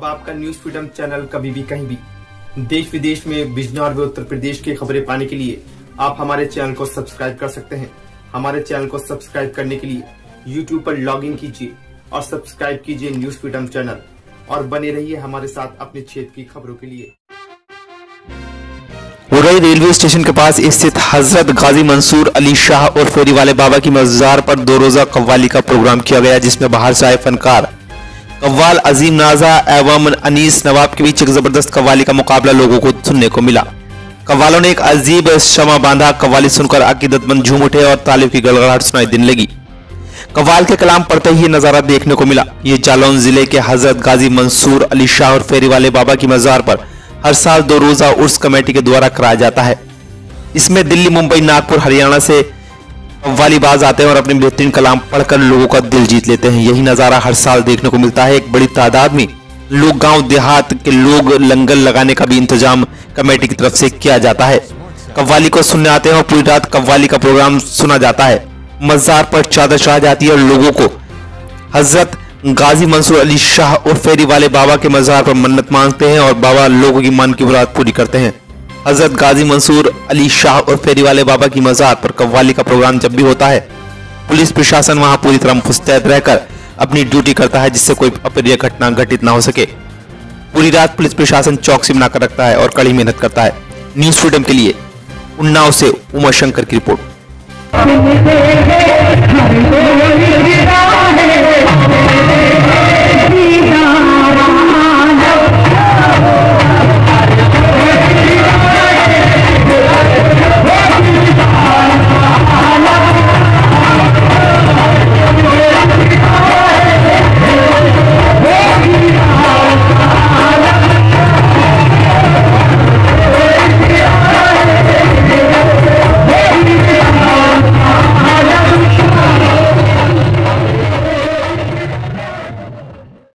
अब आपका news freedom channel कभी भी कहीं भी। देश विदेश में बिजनौर व उत्तर प्रदेश की खबरें पाने के लिए आप हमारे चैनल को सब्सक्राइब कर सकते हैं। हमारे चैनल को सब्सक्राइब करने के लिए यूट्यूब पर लॉग इन कीजिए और सब्सक्राइब कीजिए न्यूज़ फ्रीडम चैनल और बने रहिए हमारे साथ अपने क्षेत्र की खबरों के लिए। उरई रेलवे स्टेशन के पास स्थित हज़रत गाजी मंसूर अली शाह और फेरी वाले बाबा की मजार पर दो रोजा कव्वाली का प्रोग्राम किया गया, जिसमें बाहर से आए फनकार कव्वाल, अजीम नाजा एवं अनीस नवाब के बीच एक ज़बरदस्त कव्वाली का मुकाबला लोगों को सुनने को मिला। कव्वालों ने एक अजीब शमा बांधा कव्वाली सुनकर अकीदतमंद झूम उठे और तालिब की गड़गड़ाहट सुनाई देने लगी। कव्वाल के कलाम पढ़ते ही नज़ारा देखने को मिला। ये जालौन ज़िले के हज़रत गाजी मंसूर अली शाह और फेरी वाले बाबा की मजार पर हर साल दो रोजा उर्स कमेटी के द्वारा कराया जाता है। इसमें दिल्ली, मुंबई, नागपुर, हरियाणा से कव्वाली बाज आते हैं और अपने बेहतरीन कलाम पढ़कर लोगों का दिल जीत लेते हैं। यही नज़ारा हर साल देखने को मिलता है। एक बड़ी तादाद में लोग गाँव देहात के लोग लंगर लगाने का भी इंतज़ाम कमेटी की तरफ़ से किया जाता है। कव्वाली को सुनने आते हैं और पूरी रात कव्वाली का प्रोग्राम सुना जाता है। मजार पर चादर चढ़ा जाती है और लोगों को हज़रत गाजी मंसूर अली शाह और फेरी वाले बाबा के मजार पर मन्नत मांगते हैं और बाबा लोगों की मन की मुराद पूरी करते हैं। हज़रत गाजी मंसूर अली शाह और फेरी वाले बाबा की मजार पर कव्वाली का प्रोग्राम जब भी होता है, पुलिस प्रशासन वहाँ पूरी तरह मुस्तैद रहकर अपनी ड्यूटी करता है जिससे कोई अप्रिय घटना घटित ना हो सके। पूरी रात पुलिस प्रशासन चौकसी बनाकर रखता है और कड़ी मेहनत करता है। न्यूज़ फ्रीडम के लिए उन्नाव से उमा शंकर की रिपोर्ट।